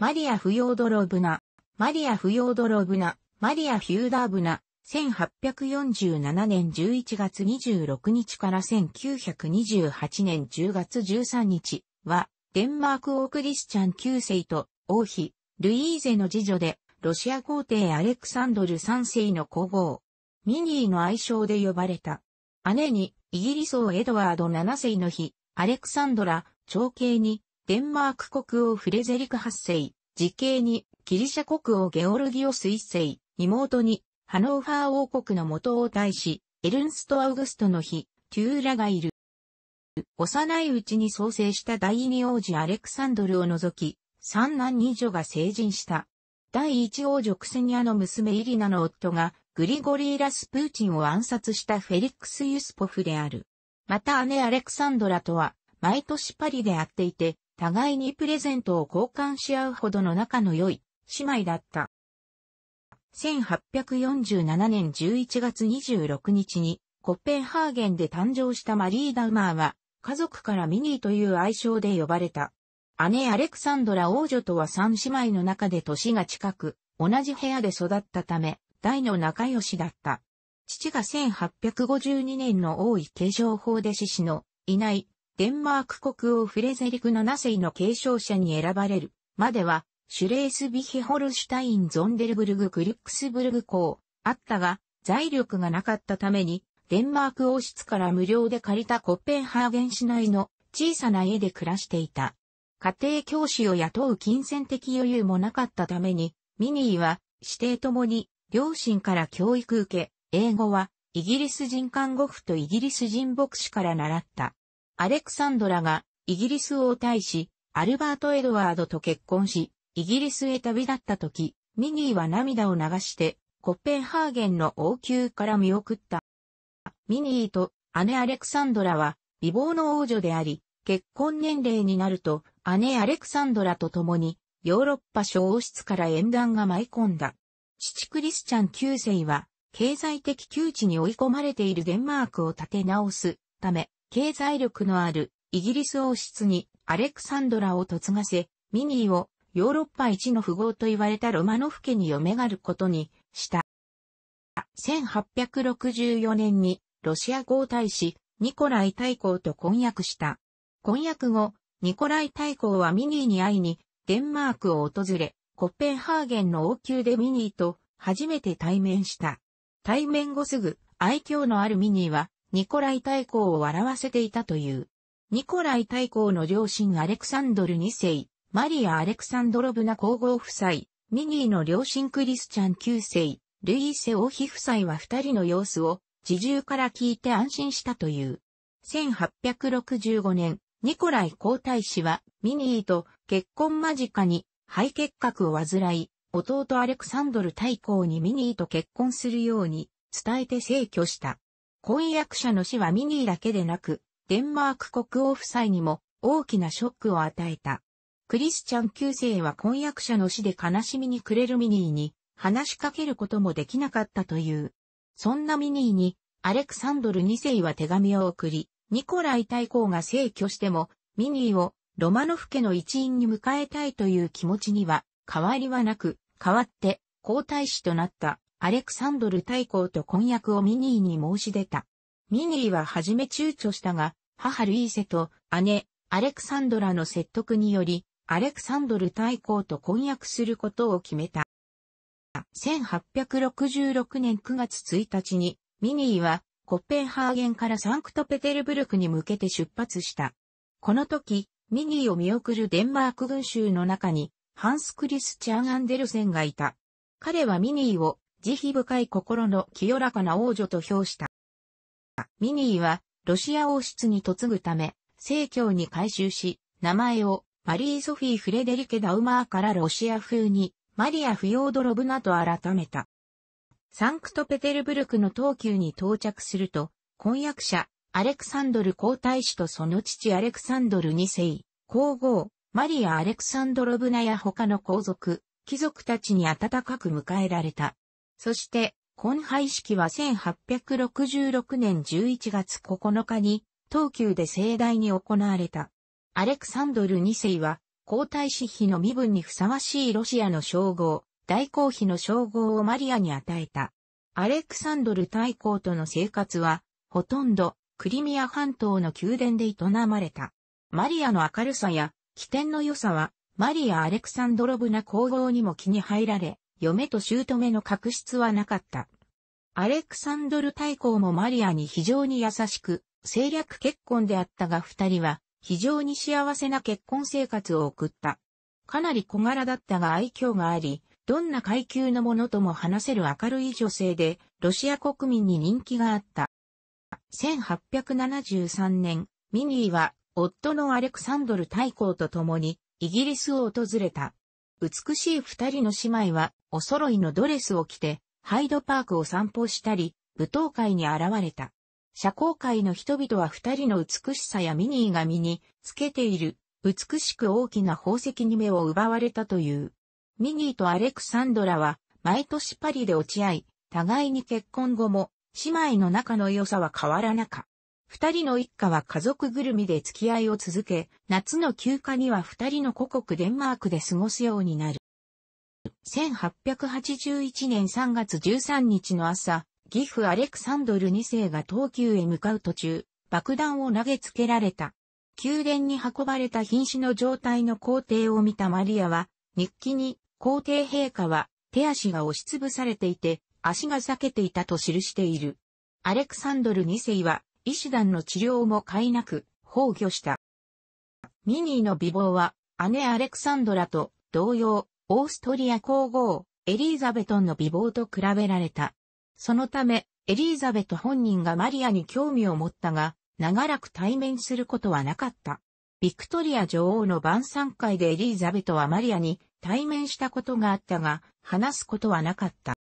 マリア・フヨードロブナ、マリア・フヨードロブナ、マリア・フューダーブナ、1847年11月26日から1928年10月13日。は、デンマーク王クリスチャン9世と王妃、ルイーゼの次女で、ロシア皇帝アレクサンドル3世の皇后、ミニーの愛称で呼ばれた。姉に、イギリス王エドワード7世の妃、アレクサンドラ、長兄に、デンマーク国王フレゼリク8世、次兄に、ギリシャ国王ゲオルギオス1世、妹に、ハノーファー王国の元王太子、エルンスト・アウグストの妃、テューラがいる。幼いうちに創生した第二王子アレクサンドルを除き、三男二女が成人した。第一王女クセニアの娘イリナの夫が、グリゴリー・ラスプーチンを暗殺したフェリックス・ユスポフである。また姉アレクサンドラとは、毎年パリで会っていて、互いにプレゼントを交換し合うほどの仲の良い姉妹だった。1847年11月26日にコッペンハーゲンで誕生したマリー・ダウマーは家族からミニーという愛称で呼ばれた。姉アレクサンドラ王女とは三姉妹の中で年が近く、同じ部屋で育ったため、大の仲良しだった。父が1852年の王位継承法で獅子のいないデンマーク国王フレゼリク7世の継承者に選ばれるまではシュレースビヒホルシュタイン・ゾンデルブルグ・クリックスブルグ港、あったが、財力がなかったために、デンマーク王室から無料で借りたコッペンハーゲン市内の小さな家で暮らしていた。家庭教師を雇う金銭的余裕もなかったために、ミニーは指定ともに両親から教育受け、英語はイギリス人看護婦とイギリス人牧師から習った。アレクサンドラがイギリス王太子、アルバート・エドワードと結婚し、イギリスへ旅立った時、ミニーは涙を流して、コッペンハーゲンの王宮から見送った。ミニーと姉アレクサンドラは美貌の王女であり、結婚年齢になると姉アレクサンドラと共にヨーロッパ小王室から縁談が舞い込んだ。父クリスチャン9世は経済的窮地に追い込まれているデンマークを立て直すため、経済力のあるイギリス王室にアレクサンドラを嫁がせ、ミニーをヨーロッパ一の富豪と言われたロマノフ家に嫁がることにした。1864年にロシア皇太子ニコライ大公と婚約した。婚約後、ニコライ大公はミニーに会いにデンマークを訪れ、コッペンハーゲンの王宮でミニーと初めて対面した。対面後すぐ愛嬌のあるミニーはニコライ大公を笑わせていたという。ニコライ大公の両親アレクサンドル2世、マリア・アレクサンドロブナ皇后夫妻、ミニーの両親クリスチャン9世、ルイーセ王妃夫妻は二人の様子を。自重から聞いて安心したという。1865年、ニコライ皇太子は。ミニーと結婚間近に。肺結核を患い、弟アレクサンドル大公にミニーと結婚するように。伝えて逝去した。婚約者の死はミニーだけでなく、デンマーク国王夫妻にも大きなショックを与えた。クリスチャン9世は婚約者の死で悲しみに暮れるミニーに話しかけることもできなかったという。そんなミニーにアレクサンドル2世は手紙を送り、ニコライ大公が逝去してもミニーをロマノフ家の一員に迎えたいという気持ちには変わりはなく、代わって皇太子となったアレクサンドル大公と婚約をミニーに申し出た。ミニーははじめ躊躇したが、母ルイーセと姉、アレクサンドラの説得により、アレクサンドル大公と婚約することを決めた。1866年9月1日に、ミニーはコッペンハーゲンからサンクトペテルブルクに向けて出発した。この時、ミニーを見送るデンマーク群衆の中に、ハンス・クリスチャン・アンデルセンがいた。彼はミニーを慈悲深い心の清らかな王女と評した。ミニーはロシア王室に嫁ぐため、正教に改宗し、名前をマリー・ソフィー・フレデリケ・ダウマーからロシア風に、マリア・フヨードロブナと改めた。サンクトペテルブルクの東急に到着すると、婚約者、アレクサンドル皇太子とその父アレクサンドル2世、皇后、マリア・アレクサンドロブナや他の皇族、貴族たちに温かく迎えられた。そして、婚拝式は1866年11月9日に、東急で盛大に行われた。アレクサンドル2世は、皇太子妃の身分にふさわしいロシアの称号、大公妃の称号をマリアに与えた。アレクサンドル大公との生活は、ほとんどクリミア半島の宮殿で営まれた。マリアの明るさや起点の良さは、マリア・アレクサンドロブナ皇后にも気に入られ、嫁と姑の確執はなかった。アレクサンドル大公もマリアに非常に優しく、政略結婚であったが二人は非常に幸せな結婚生活を送った。かなり小柄だったが愛嬌があり、どんな階級の者とも話せる明るい女性で、ロシア国民に人気があった。1873年、ミニーは夫のアレクサンドル大公と共にイギリスを訪れた。美しい二人の姉妹はお揃いのドレスを着てハイドパークを散歩したり舞踏会に現れた。社交界の人々は二人の美しさやミニーが身につけている美しく大きな宝石に目を奪われたという。ミニーとアレクサンドラは毎年パリで落ち合い、互いに結婚後も姉妹の仲の良さは変わらなかっ。二人の一家は家族ぐるみで付き合いを続け、夏の休暇には二人の故国デンマークで過ごすようになる。1881年3月13日の朝、義父アレクサンドル2世が東急へ向かう途中、爆弾を投げつけられた。宮殿に運ばれた瀕死の状態の皇帝を見たマリアは、日記に、皇帝陛下は、手足が押しつぶされていて、足が裂けていたと記している。アレクサンドル2世は、医師団の治療も買いなく、崩御した。ミニーの美貌は、姉アレクサンドラと同様、オーストリア皇后、エリーザベトンの美貌と比べられた。そのため、エリーザベト本人がマリアに興味を持ったが、長らく対面することはなかった。ビクトリア女王の晩餐会でエリーザベトはマリアに対面したことがあったが、話すことはなかった。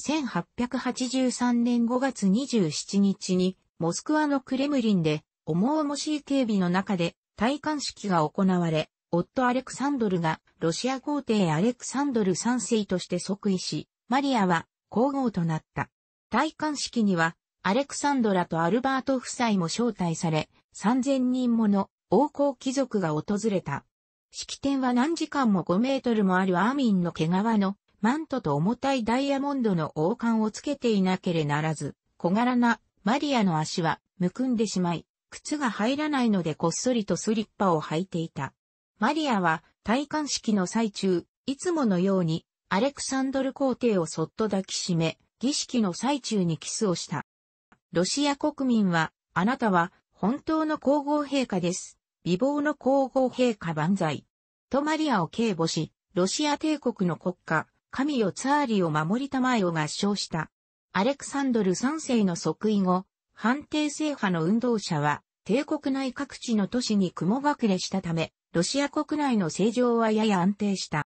1883年5月27日に、モスクワのクレムリンで、重々しい警備の中で、戴冠式が行われ、夫アレクサンドルが、ロシア皇帝アレクサンドル3世として即位し、マリアは皇后となった。戴冠式には、アレクサンドラとアルバート夫妻も招待され、3000人もの王侯貴族が訪れた。式典は何時間も5メートルもあるアーミンの毛皮のマントと重たいダイヤモンドの王冠をつけていなけれならず、小柄なマリアの足はむくんでしまい、靴が入らないのでこっそりとスリッパを履いていた。マリアは戴冠式の最中、いつものようにアレクサンドル皇帝をそっと抱きしめ、儀式の最中にキスをした。ロシア国民は、あなたは本当の皇后陛下です。美貌の皇后陛下万歳。とマリアを警護し、ロシア帝国の国家、神よツァーリを守りたまえを合唱した。アレクサンドル3世の即位後、反帝政派の運動者は、帝国内各地の都市に雲隠れしたため、ロシア国内の政情はやや安定した。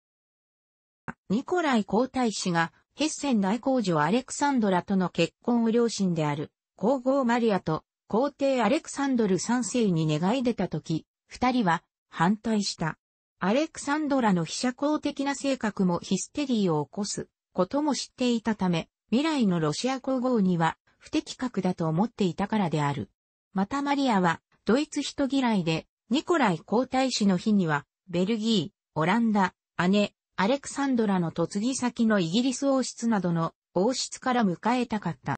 ニコライ皇太子が、ヘッセン大公女アレクサンドラとの結婚を両親である、皇后マリアと、皇帝アレクサンドル3世に願い出たとき、二人は反対した。アレクサンドラの非社交的な性格もヒステリーを起こすことも知っていたため、未来のロシア皇后には不適格だと思っていたからである。またマリアはドイツ人嫌いで、ニコライ皇太子の日には、ベルギー、オランダ、姉、アレクサンドラの嫁ぎ先のイギリス王室などの王室から迎えたかった。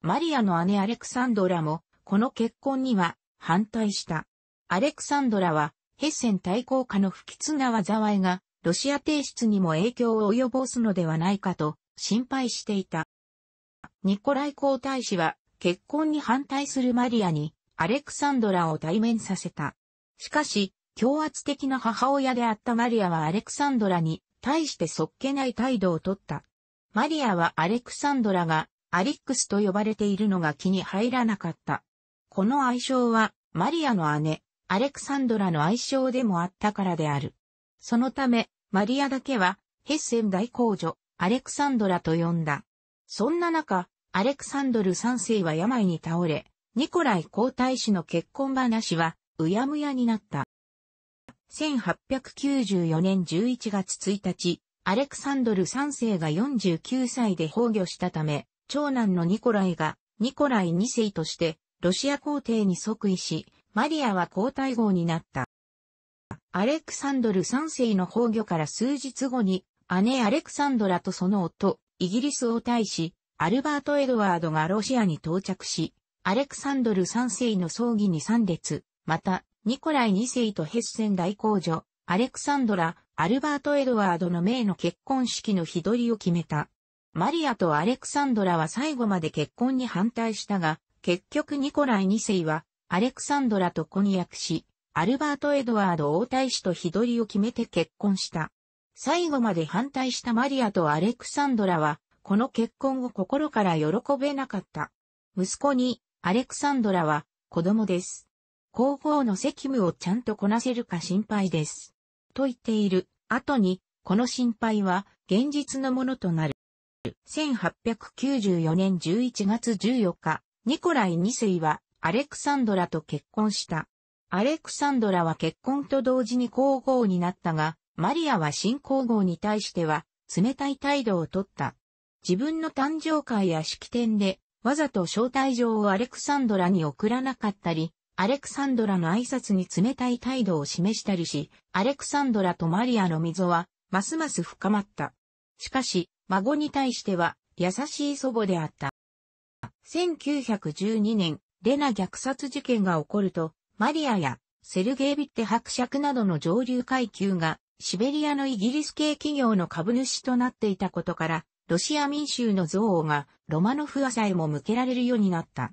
マリアの姉アレクサンドラも、この結婚には反対した。アレクサンドラはヘッセン対抗下の不吉な災いが、ロシア帝室にも影響を及ぼすのではないかと心配していた。ニコライ皇太子は結婚に反対するマリアにアレクサンドラを対面させた。しかし、強圧的な母親であったマリアはアレクサンドラに対してそっけない態度をとった。マリアはアレクサンドラがアリックスと呼ばれているのが気に入らなかった。この愛称はマリアの姉、アレクサンドラの愛称でもあったからである。そのため、マリアだけは、ヘッセン大公女、アレクサンドラと呼んだ。そんな中、アレクサンドル3世は病に倒れ、ニコライ皇太子の結婚話は、うやむやになった。1894年11月1日、アレクサンドル3世が49歳で崩御したため、長男のニコライが、ニコライ2世として、ロシア皇帝に即位し、マリアは皇太后になった。アレクサンドル3世の崩御から数日後に、姉アレクサンドラとその夫、イギリス王太子、アルバート・エドワードがロシアに到着し、アレクサンドル3世の葬儀に参列、また、ニコライ2世とヘッセン大公女、アレクサンドラ、アルバート・エドワードの命の結婚式の日取りを決めた。マリアとアレクサンドラは最後まで結婚に反対したが、結局ニコライ2世は、アレクサンドラと婚約し、アルバート・エドワード王太子と日取りを決めて結婚した。最後まで反対したマリアとアレクサンドラは、この結婚を心から喜べなかった。息子に、アレクサンドラは、子供です。皇后の責務をちゃんとこなせるか心配です。と言っている後に、この心配は現実のものとなる。1894年11月14日、ニコライ2世はアレクサンドラと結婚した。アレクサンドラは結婚と同時に皇后になったが、マリアは新皇后に対しては冷たい態度をとった。自分の誕生会や式典でわざと招待状をアレクサンドラに送らなかったり、アレクサンドラの挨拶に冷たい態度を示したりし、アレクサンドラとマリアの溝は、ますます深まった。しかし、孫に対しては、優しい祖母であった。1912年、レナ虐殺事件が起こると、マリアやセルゲイビッテ伯爵などの上流階級が、シベリアのイギリス系企業の株主となっていたことから、ロシア民衆の憎悪がロマノフアさえも向けられるようになった。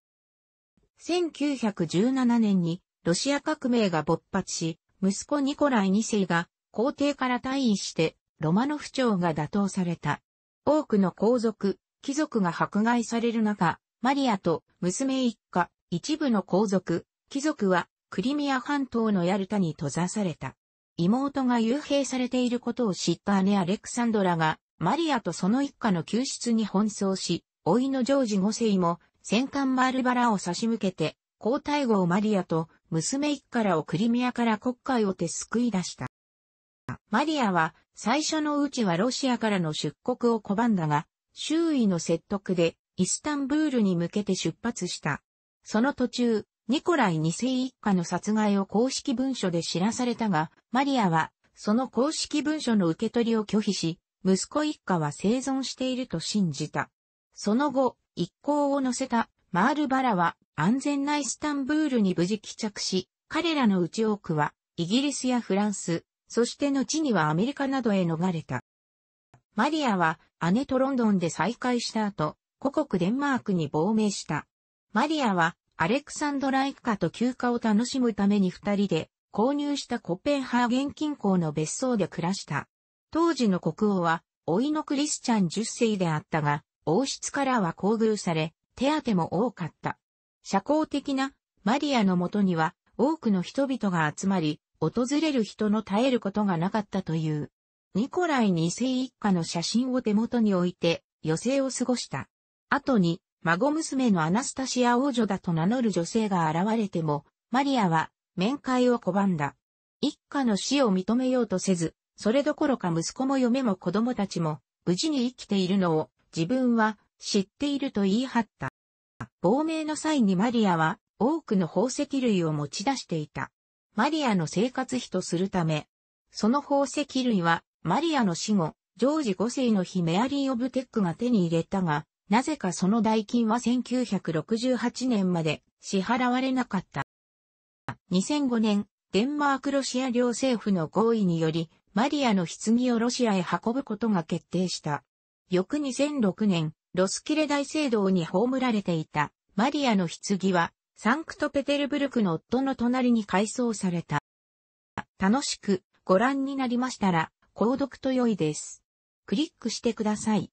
1917年にロシア革命が勃発し、息子ニコライ2世が皇帝から退位してロマノフ朝が打倒された。多くの皇族、貴族が迫害される中、マリアと娘一家、一部の皇族、貴族はクリミア半島のヤルタに閉ざされた。妹が幽閉されていることを知った姉アレクサンドラが、マリアとその一家の救出に奔走し、老いのジョージ5世も戦艦マールバラを差し向けて、皇太后マリアと娘一家らをクリミアから国会をて救い出した。マリアは最初のうちはロシアからの出国を拒んだが、周囲の説得でイスタンブールに向けて出発した。その途中、ニコライ二世一家の殺害を公式文書で知らされたが、マリアはその公式文書の受け取りを拒否し、息子一家は生存していると信じた。その後、一行を乗せたマールバラは安全なイスタンブールに無事帰着し、彼らのうち多くはイギリスやフランス、そして後にはアメリカなどへ逃れた。マリアは姉とロンドンで再会した後、故国デンマークに亡命した。マリアはアレクサンドラ一家と休暇を楽しむために二人で購入したコペンハーゲン近郊の別荘で暮らした。当時の国王は、老いのクリスチャン10世であったが、王室からは厚遇され、手当も多かった。社交的なマリアのもとには多くの人々が集まり、訪れる人の絶えることがなかったという。ニコライ二世一家の写真を手元に置いて余生を過ごした。後に孫娘のアナスタシア王女だと名乗る女性が現れても、マリアは面会を拒んだ。一家の死を認めようとせず、それどころか息子も嫁も子供たちも無事に生きているのを自分は知っていると言い張った。亡命の際にマリアは多くの宝石類を持ち出していた。マリアの生活費とするため、その宝石類はマリアの死後、ジョージ5世の日メアリー・オブ・テックが手に入れたが、なぜかその代金は1968年まで支払われなかった。2005年、デンマークロシア両政府の合意により、マリアの棺をロシアへ運ぶことが決定した。翌2006年、ロスキレ大聖堂に葬られていたマリアの棺は、サンクトペテルブルクの夫の隣に改装された。楽しくご覧になりましたら、購読と良いです。クリックしてください。